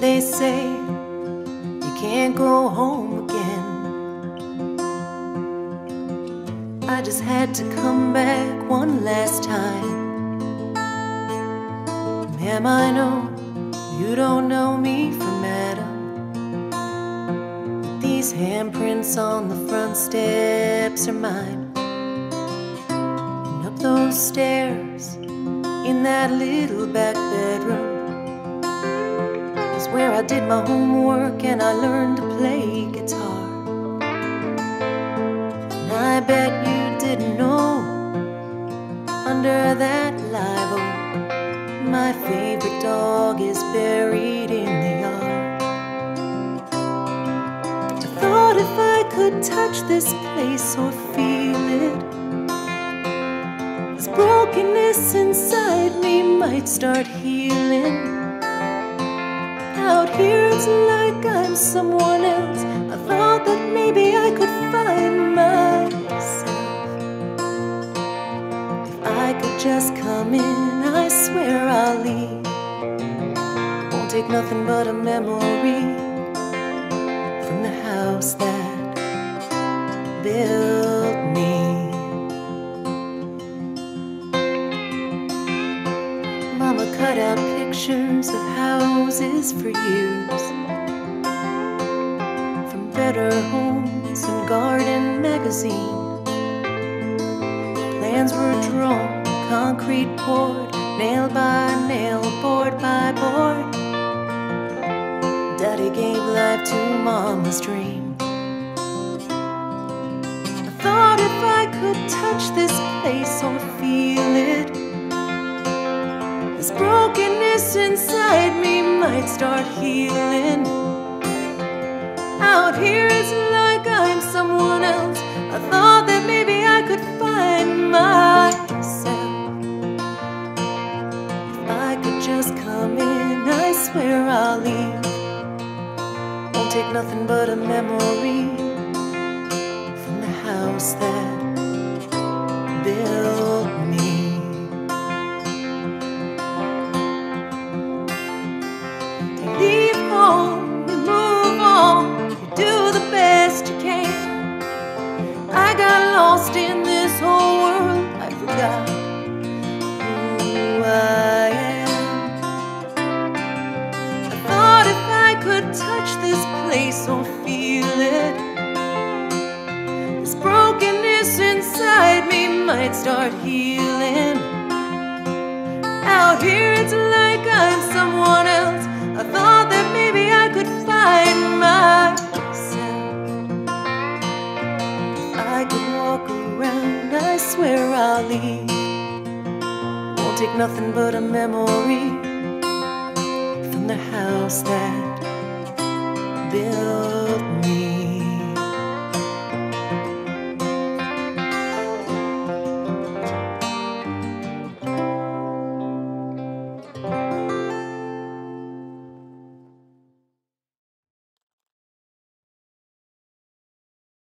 they say you can't go home again. I just had to come back one last time. Ma'am, I know you don't know me from Adam. But these handprints on the front steps are mine. And up those stairs in that little back bedroom where I did my homework and I learned to play guitar. And I bet you didn't know under that live oak, my favorite dog is buried in the yard. I thought if I could touch this place or feel it, this brokenness inside me might start healing. Out here, it's like I'm someone else. I thought that maybe I could find myself. If I could just come in, I swear I'll leave. Won't take nothing but a memory from the house that built me. Mama cut out pictures of houses for years. From Better Homes and Garden Magazine. Plans were drawn, concrete poured, nail by nail, board by board. Daddy gave life to Mama's dream. I thought if I could touch this place or feel it. Brokenness inside me might start healing. Out here, it's like I'm someone else. I thought that maybe I could find myself. If I could just come in, I swear I'll leave. Won't take nothing but a memory from the house that built lost in this whole world, I forgot who I am. I thought if I could touch this place or feel it, this brokenness inside me might start healing. Out here, it's like I'm someone else. I thought that maybe I could find myself. I could leave. Won't take nothing but a memory from the house that